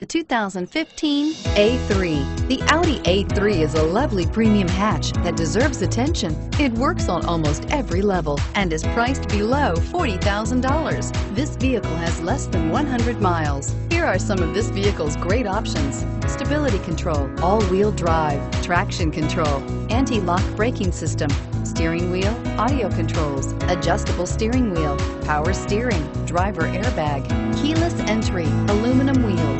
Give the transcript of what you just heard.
The 2015 A3. The Audi A3 is a lovely premium hatch that deserves attention. It works on almost every level and is priced below $40,000. This vehicle has less than 100 miles. Here are some of this vehicle's great options. Stability control, all-wheel drive, traction control, anti-lock braking system, steering wheel, audio controls, adjustable steering wheel, power steering, driver airbag, keyless entry, aluminum wheels,